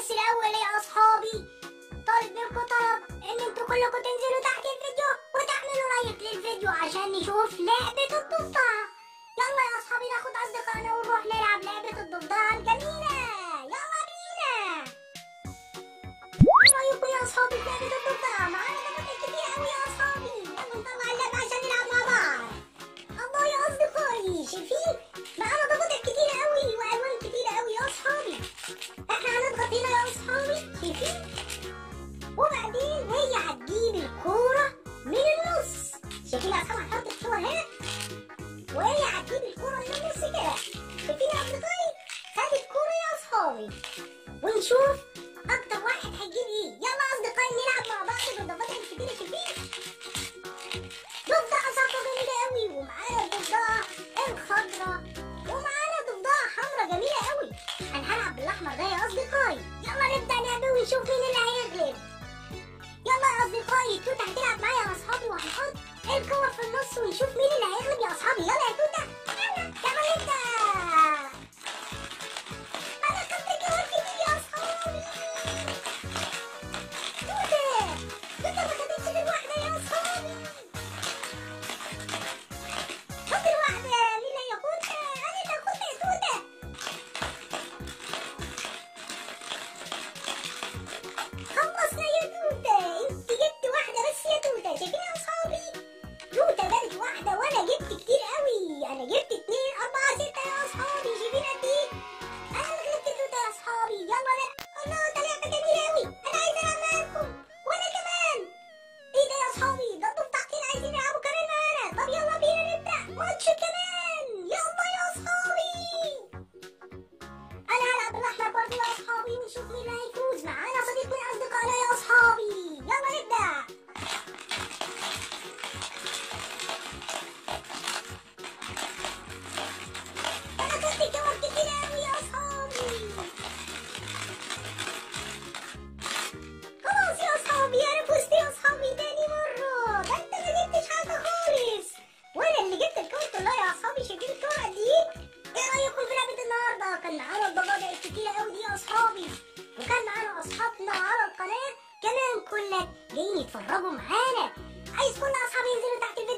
بس الأول يا أصحابي. طالب منكم طلب إن أنتوا كلكم تنزلوا تحت الفيديو وتعملوا لايك للفيديو عشان نشوف لعبة الضفدع. يلا يا أصحابي ناخد أصدقائنا ونروح نلعب لعبة الضفدع الجميلة. ونشوف أكتر واحد هيجيب إيه. يلا أصدقائي نلعب مع بعض بالضبط الكبيره كبير ضفدع صعبه جميله قوي. ومعانا الضفدعة الخضراء ومعانا ضفدعة حمراء جميلة قوي. أنا هلعب بالأحمر ده يا أصدقائي. يلا نبدأ نعمل ونشوف مين اللي chocolate like يطلع على القناة كمان كنا جايين يتفرجوا معانا. عايز كل أصحابي ينزلوا تحت الفيديو